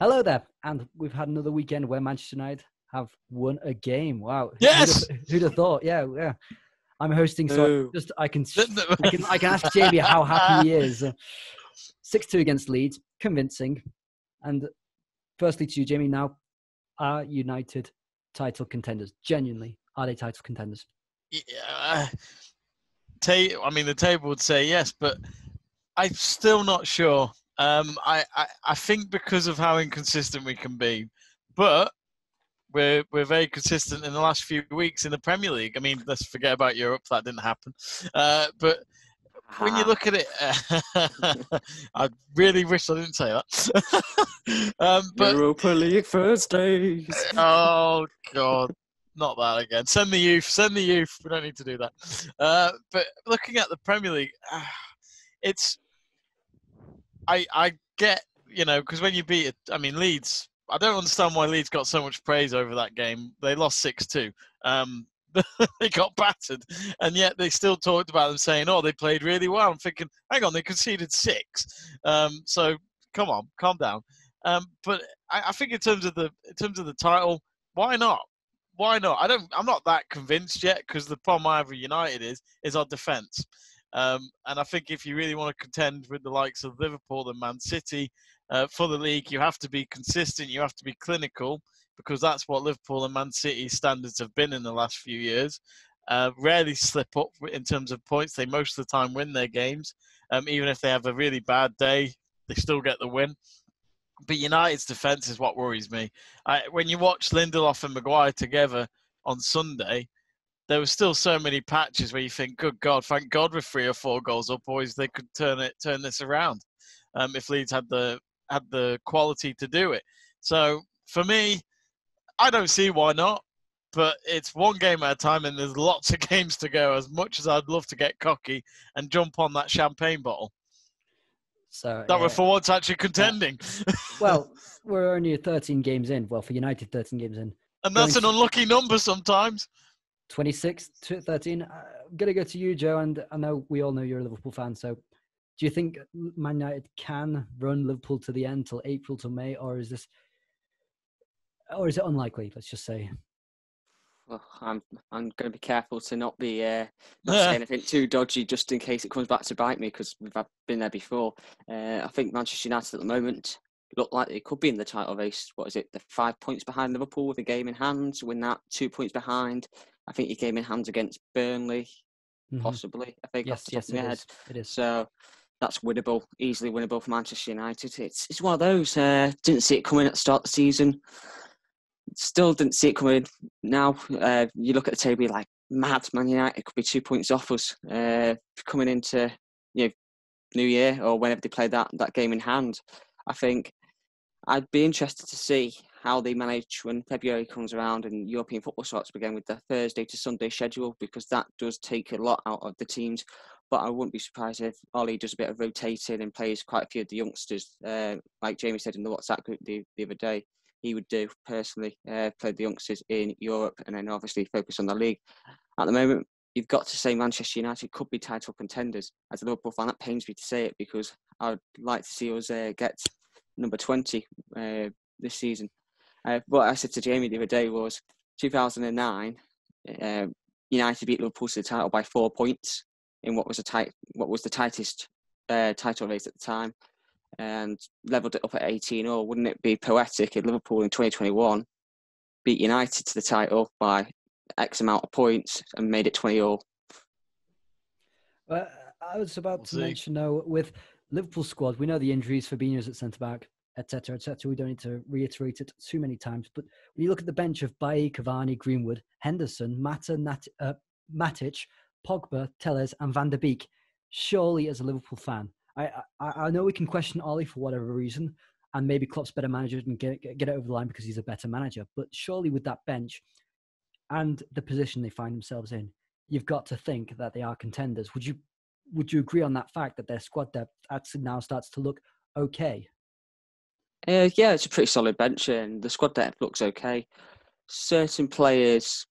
Hello there, and we've had another weekend where Manchester United have won a game. Wow! Yes. Who'd have, who'd have thought? Yeah, yeah. I'm hosting, so Ooh. just I can, I can I can ask Jamie how happy he is. Six two against Leeds, convincing. And firstly, to you, Jamie. Now, are United title contenders? Genuinely, are they title contenders? Yeah. Uh, ta- I mean, the table would say yes, but I'm still not sure. Um, I, I, I think because of how inconsistent we can be, but we're we're very consistent in the last few weeks in the Premier League. I mean, let's forget about Europe; that didn't happen. Uh, but when you look at it, I really wish I didn't say that. um, but Europa League Thursdays. oh god, not that again. Send the youth. Send the youth. We don't need to do that. Uh, but looking at the Premier League, ah, it's I I get you know because when you beat it, I mean Leeds. I don't understand why Leeds got so much praise over that game. They lost six two. Um, they got battered, and yet they still talked about them saying, "Oh, they played really well." I'm thinking, hang on, they conceded six. Um, so come on, calm down. Um, but I, I think in terms of the in terms of the title, why not? Why not? I don't. I'm not that convinced yet because the problem I have with United is is our defence. Um, and I think if you really want to contend with the likes of Liverpool and Man City uh, for the league, you have to be consistent. You have to be clinical because that's what Liverpool and Man City standards have been in the last few years. Uh, rarely slip up in terms of points. They most of the time win their games. Um, even if they have a really bad day, they still get the win. But United's defence is what worries me. I, when you watch Lindelof and Maguire together on Sunday, there were still so many patches where you think, "Good God, thank God we're three or four goals up, boys. They could turn it, turn this around." Um, if Leeds had the had the quality to do it. So for me, I don't see why not. But it's one game at a time, and there's lots of games to go. As much as I'd love to get cocky and jump on that champagne bottle, So that yeah. we're for once actually contending. well, we're only 13 games in. Well, for United, 13 games in. and that's an going to- unlucky number sometimes. 26 to 13. Uh, I'm going to go to you, Joe. And I know we all know you're a Liverpool fan. So do you think Man United can run Liverpool to the end till April to May? Or is this, or is it unlikely? Let's just say. Well, I'm I'm going to be careful to not be uh, not say anything too dodgy, just in case it comes back to bite me, because we've been there before. Uh, I think Manchester United at the moment look like they could be in the title race. What is it? The five points behind Liverpool with a game in hand. To win that, two points behind. I think he came in hand against Burnley, Mhm. possibly. I think Yes, yes, it is. It is. So that's winnable, easily winnable for Manchester United. It's it's one of those. Uh, didn't see it coming at the start of the season. Still didn't see it coming. Now uh, you look at the table, you're like, mad, Man United could be two points off us uh, coming into you know New Year or whenever they play that that game in hand. I think I'd be interested to see how they manage when February comes around and European football starts again with the Thursday to Sunday schedule because that does take a lot out of the teams. But I wouldn't be surprised if Ole does a bit of rotating and plays quite a few of the youngsters, uh, like Jamie said in the WhatsApp group the, the other day. He would do personally, uh, play the youngsters in Europe and then obviously focus on the league. At the moment, you've got to say Manchester United could be title contenders. As a Liverpool fan, that pains me to say it because I'd like to see us uh, get number 20 uh, this season. Uh, what I said to Jamie the other day was 2009, uh, United beat Liverpool to the title by four points in what was a tight, what was the tightest uh, title race at the time, and levelled it up at 18 0. Wouldn't it be poetic if Liverpool in 2021 beat United to the title by X amount of points and made it 20 0? Uh, I was about We'll to see. mention now with Liverpool squad, we know the injuries. Fabinho's at centre back, etc., etc. We don't need to reiterate it too many times. But when you look at the bench of Bailly, Cavani, Greenwood, Henderson, Mata, Nat, uh, Matic, Pogba, Telles, and Van der Beek, surely as a Liverpool fan, I, I I know we can question Ole for whatever reason, and maybe Klopp's better manager and get get get it over the line because he's a better manager. But surely with that bench and the position they find themselves in, you've got to think that they are contenders. Would you would you agree on that fact that their squad depth actually now starts to look okay? Uh, yeah, it's a pretty solid bench, and the squad depth looks okay. Certain players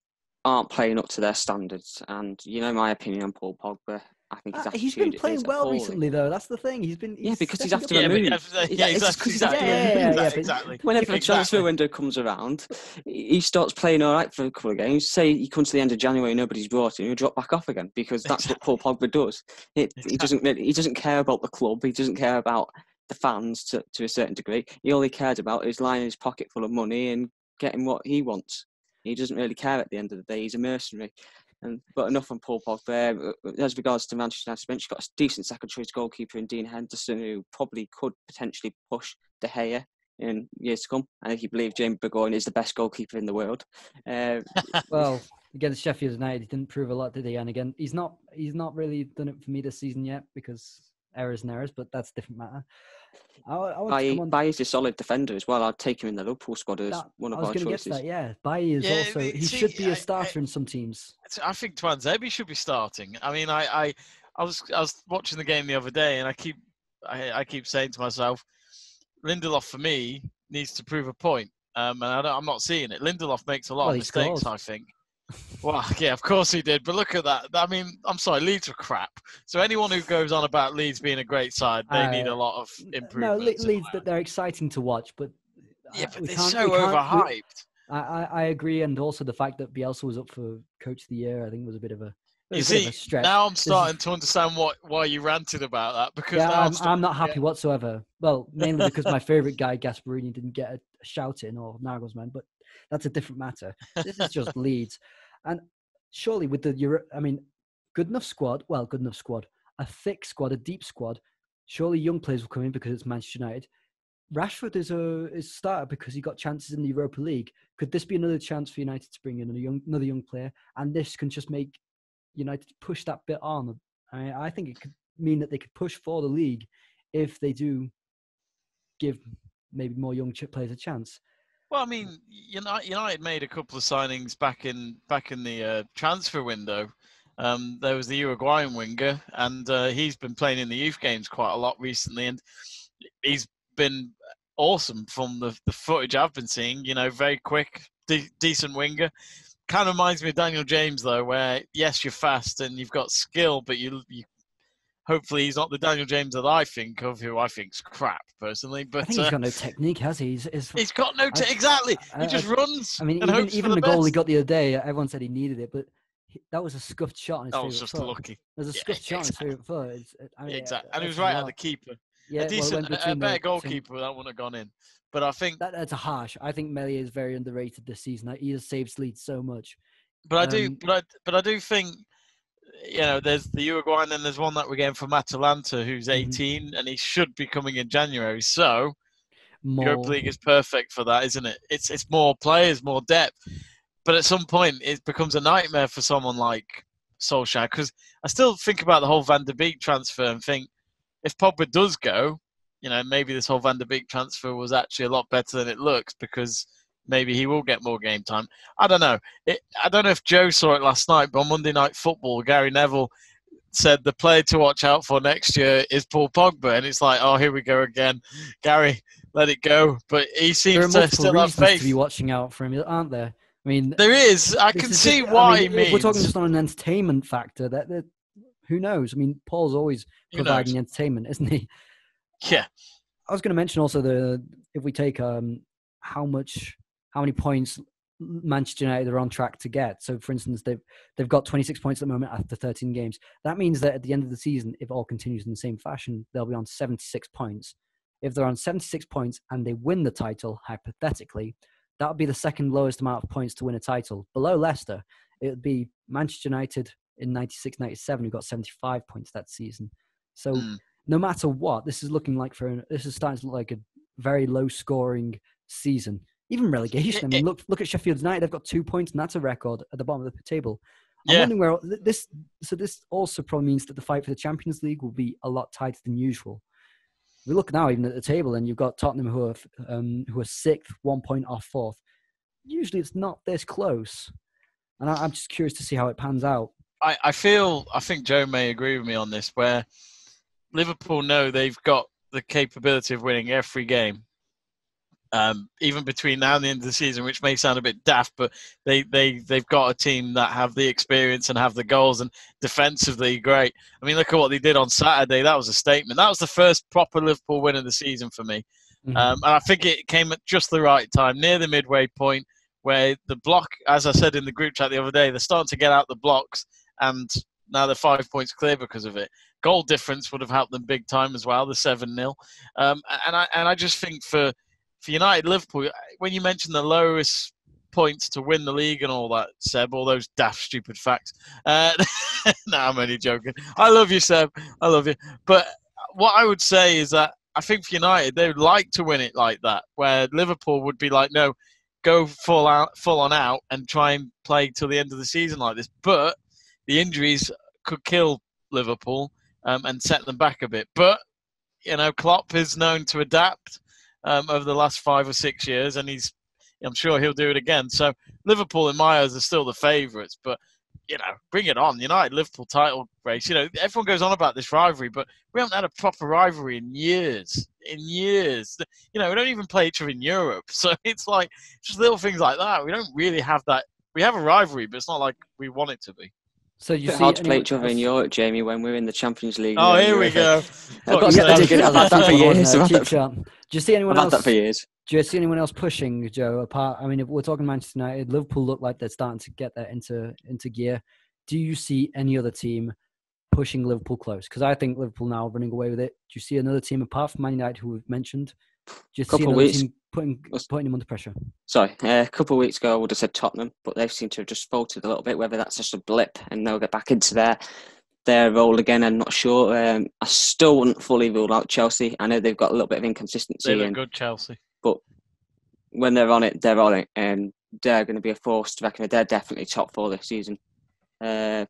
aren't playing up to their standards, and you know my opinion on Paul Pogba. I think his Uh, he's been is playing well appalling. recently, though. That's the thing. He's been. Yeah, because he's after up. a yeah, move. but, yeah, It's- yeah, it's exactly, because he's after a move. Yeah, yeah, but- exactly. Whenever the transfer window comes around, he starts playing all right for a couple of games. Say he comes to the end of January, nobody's brought him, he'll drop back off again because that's what Paul Pogba does. It, He doesn't really, he doesn't care about the club. He doesn't care about the fans to, to a certain degree. He all he cares about is lining his pocket full of money and getting what he wants. He doesn't really care at the end of the day. He's a mercenary. And but enough on Paul Pogba. Uh, As regards to Manchester United you've got a decent second choice goalkeeper in Dean Henderson who probably could potentially push De Gea in years to come. And if you believe James Burgoyne is the best goalkeeper in the world, uh, Well, against Sheffield United, he didn't prove a lot, did he? And again, he's not. He's not really done it for me this season yet because errors and errors. But that's a different matter. I, I want to Bailly, on. Bailly's a solid defender as well. I'd take him in the Liverpool squad as that- one I of was our going get to choices. that. Yeah, Bailly is Yeah, also. He see, should be a starter in some teams. I think Tuanzebe should be starting. I mean, I, I, I was I was watching the game the other day, and I keep I, I keep saying to myself, Lindelof for me needs to prove a point. Um, and I don't, I'm not seeing it. Lindelof makes a lot Well, of mistakes, scores. I think. Well, yeah, of course he did. But look at that. I mean, I'm sorry, Leeds are crap. So anyone who goes on about Leeds being a great side, they need Uh, a lot of No, improvement. Le- Leeds that they're exciting to watch, but yeah, uh, but they're so we- overhyped. I, I, I agree, and also the fact that Bielsa was up for Coach of the Year, I think, was a bit of a, You was a bit of see, now I'm starting to understand what why you ranted about that because yeah, now I'm, I'm not happy whatsoever. Well, mainly because my favourite guy, Gasperini, didn't get a shout in or Nagelsmann, but that's a different matter. This is just Leeds, and surely with the Euro, I mean, good enough squad. Well, good enough squad, a thick squad, a deep squad. Surely young players will come in because it's Manchester United. Rashford is a is starter because he got chances in the Europa League. Could this be another chance for United to bring in another young another young player? And this can just make United push that bit on. I, I think it could mean that they could push for the league if they do give maybe more young players a chance. Well, I mean, United, made a couple of signings back in back in the uh, transfer window. Um, there was the Uruguayan winger, and uh, he's been playing in the youth games quite a lot recently, and he's been awesome from the, the footage I've been seeing. You know, very quick, de- decent winger. Kind of reminds me of Daniel James, though, where yes, you're fast and you've got skill, but you, you hopefully he's not the Daniel James that I think of, who I think's crap personally. I But think he's uh, got no technique, has he? He's, he's, He's got no te- I- exactly. I- He just I- runs. I mean, even, even the the, goal he got the other day, everyone said he needed it, but he, that was a scuffed shot on his That was just foot. lucky. There's a Yeah, scuffed shot on his exactly. favourite foot. It's, I mean, exactly. uh, And he was right at the keeper. Yeah, a decent, went a- a better goalkeeper that wouldn't have gone in. But I think, That, that's a harsh. I think Meslier is very underrated this season. He has saved Leeds so much. but I do, um, but I, but I do think, you know, there's the Uruguayan, and there's one that we're getting from Atalanta, who's Mhm. 18, and he should be coming in January. So More, Europa League is perfect for that, isn't it? It's it's more players, more depth. But at some point, it becomes a nightmare for someone like Solskjaer because I still think about the whole Van der Beek transfer and think if Pogba does go, you know, maybe this whole Van der Beek transfer was actually a lot better than it looks because maybe he will get more game time. I don't know. It, I don't know if Joe saw it last night, but on Monday Night Football, Gary Neville said the player to watch out for next year is Paul Pogba, and it's like, oh, here we go again, Gary, let it go. But he seems to still have reasons to faith. be watching out for him, aren't there? I mean, There is. I can is see just- I why mean, he if We're talking just on an entertainment factor. That, that who knows? I mean, Paul's always providing entertainment, isn't he? Yeah, I was going to mention also the if we take um how much how many points Manchester United are on track to get. So, for instance, they've they've got 26 points at the moment after 13 games. That means that at the end of the season, if all continues in the same fashion, they'll be on 76 points. If they're on 76 points and they win the title, hypothetically, that would be the second lowest amount of points to win a title. Below Leicester, it would be Manchester United in 96 97, who got 75 points that season. So, Mm. no matter what, this is looking like for an, this is starting to look like a very low scoring season. Even relegation. I mean, look look at Sheffield United. They've got two points, and that's a record at the bottom of the table. I'm Yeah. wondering where this. So this also probably means that the fight for the Champions League will be a lot tighter than usual. We look now even at the table, and you've got Tottenham who are um, who are sixth, one point off fourth. Usually, it's not this close, and I, I'm just curious to see how it pans out. I, I feel. I think Joe may agree with me on this. Where Liverpool know they've got the capability of winning every game, um, even between now and the end of the season, which may sound a bit daft, but they they they've got a team that have the experience and have the goals and defensively great. I mean, look at what they did on Saturday. That was a statement. That was the first proper Liverpool win of the season for me, mm-hmm. um, and I think it came at just the right time, near the midway point, where the block, as I said in the group chat the other day, they're starting to get out the blocks, and now they're five points clear because of it. Goal difference would have helped them big time as well, the seven 0 um, and I and I just think for for United Liverpool, when you mentioned the lowest points to win the league and all that, Seb, all those daft, stupid facts. Uh, no, I'm only joking. I love you, Seb. I love you. But what I would say is that I think for United, they would like to win it like that, where Liverpool would be like, no, go full out, full on out, and try and play till the end of the season like this. But the injuries could kill Liverpool um, and set them back a bit. But you know, Klopp is known to adapt um, over the last five or six years, and he's I'm sure he'll do it again. So Liverpool, in my eyes, are still the favourites, but you know, bring it on. United Liverpool title race. You know, everyone goes on about this rivalry, but we haven't had a proper rivalry in years. In years, you know, we don't even play each other in Europe, so it's like just little things like that. We don't really have that. We have a rivalry, but it's not like we want it to be. So you see hard to play each other in Europe, Jamie, when we're in the Champions League. Oh, here we go. I've got to dig it. I've had that for years. I've had that do you see anyone I've else? had that for years. Do you see anyone else pushing Joe apart? I mean, if we're talking Manchester United, Liverpool look like they're starting to get that into into gear. Do you see any other team pushing Liverpool close? Because I think Liverpool now are running away with it. Do you see another team apart from Man United who we've mentioned? You Couple see another weeks. team putting putting them under pressure? Sorry, uh, a couple of weeks ago I would have said Tottenham, but they seem to have just faltered a little bit. Whether that's just a blip and they'll get back into their their role again, I'm not sure. Um, I still wouldn't fully rule out Chelsea. I know they've got a little bit of inconsistency, They look and good, Chelsea. But when they're on it, they're on it, and they're going to be a force to reckon with. They're definitely top four this season. Uh,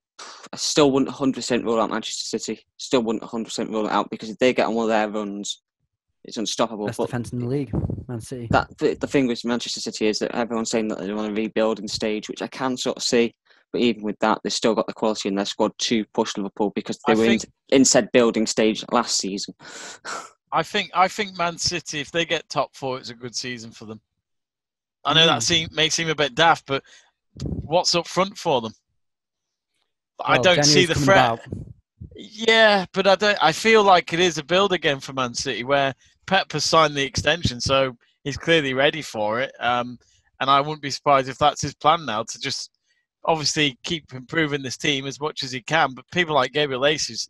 I still wouldn't 100% rule out Manchester City. Still wouldn't 100% rule it out because if they get on one of their runs, it's unstoppable. Best But defense in the league, Man City. that the, the thing with Manchester City is that everyone's saying that they're on a rebuilding stage, which I can sort of see. But even with that, they've still got the quality in their squad to push Liverpool because they I were think- in, in said building stage last season. I think I think Man City, if they get top four, it's a good season for them. I know Mm. that seem, may seem a bit daft, but what's up front for them? I don't see the threat. about. Yeah, but I don't. I feel like it is a build again for Man City, where Pep has signed the extension, so he's clearly ready for it. Um, and I wouldn't be surprised if that's his plan now to just obviously keep improving this team as much as he can. But people like Gabriel Jesus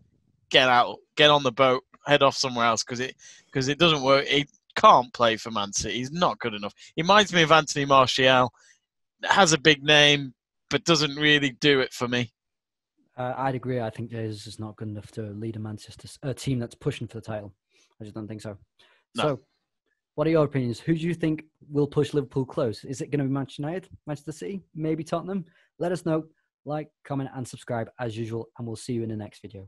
get out, get on the boat, head off somewhere else because it because it doesn't work. He can't play for Man City. He's not good enough. He reminds me of Anthony Martial. Has a big name, but doesn't really do it for me. Uh, I'd agree. I think Jesus is not good enough to lead a Manchester a team that's pushing for the title. I just don't think so. No. So, what are your opinions? Who do you think will push Liverpool close? Is it going to be Manchester United, Manchester City, maybe Tottenham? Let us know. Like, comment, and subscribe as usual, and we'll see you in the next video.